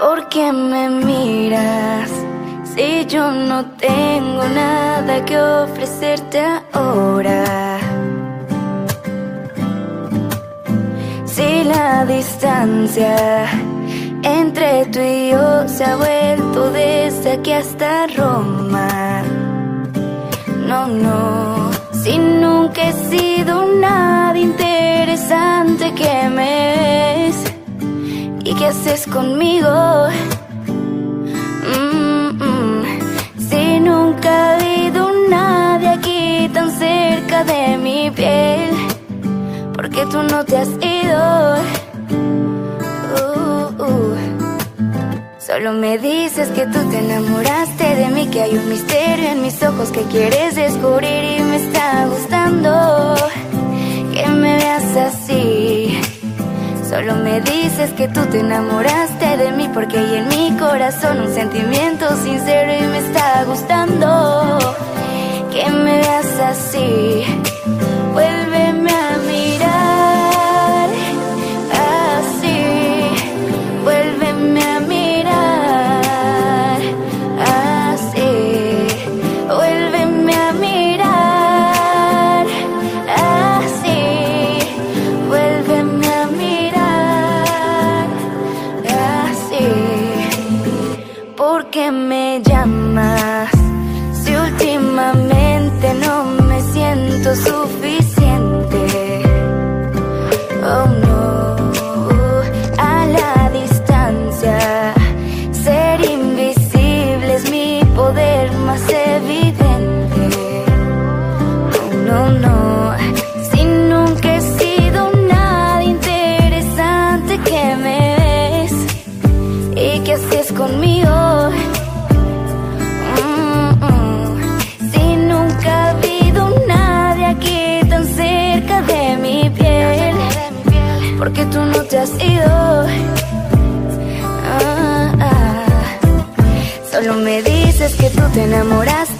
¿Por qué me miras si yo no tengo nada que ofrecerte ahora? Si la distancia entre tú y yo se ha vuelto desde aquí hasta Roma. No, no, si nunca he sido nada qué haces conmigo. Mm, mm. Si nunca ha habido nadie aquí tan cerca de mi piel, porque tú no te has ido. Solo me dices que tú te enamoraste de mí, que hay un misterio en mis ojos que quieres descubrir y me está gustando Solo me dices que tú te enamoraste de mí porque hay en mi corazón un sentimiento sincero y me está gustando que me veas así. ¿Por qué me llamas? Si últimamente no me siento suficiente. Oh no, a la distancia, ser invisible es mi poder más evidente. Oh no, no, si nunca he sido nada interesante que me ves y que haces conmigo. Te has ido. Ah, ah. Solo me dices que tú te enamoraste